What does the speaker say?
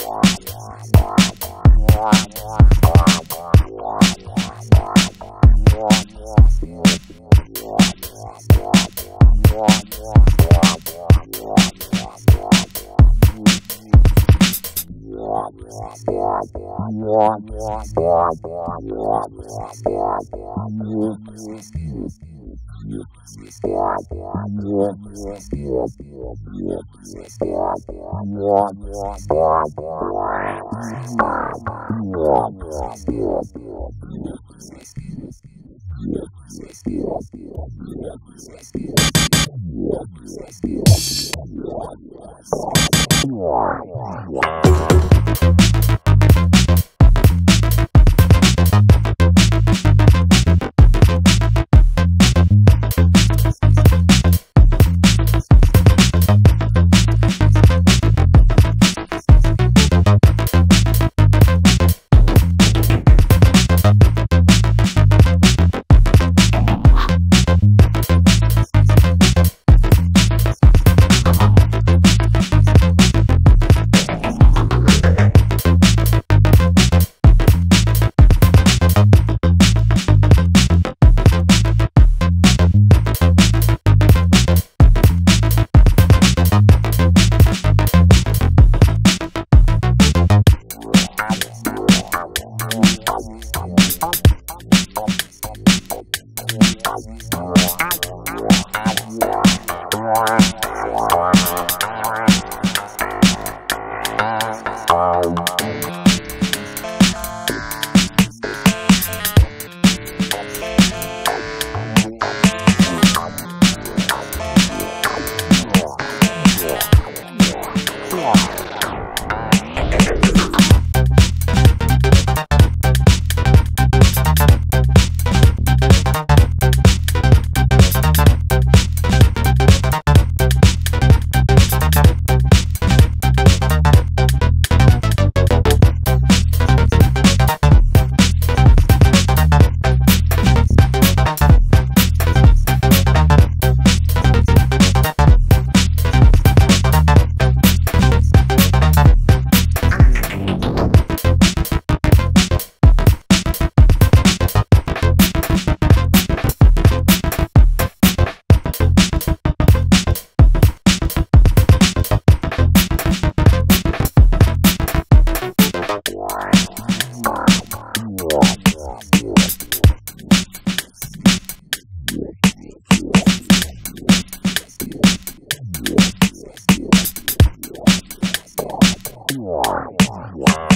Yeah. Wow. 哇哇哇